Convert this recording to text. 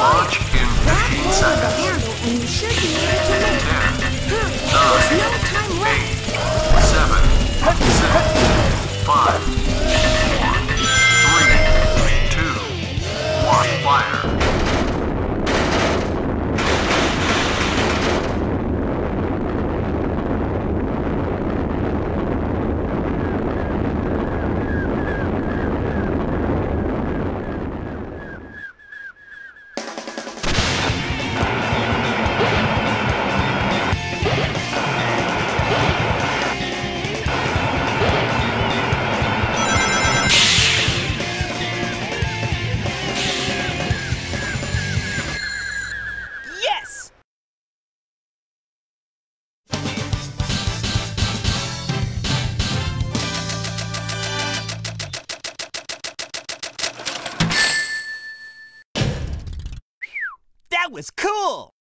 Launch in 15 there's no time. That was cool!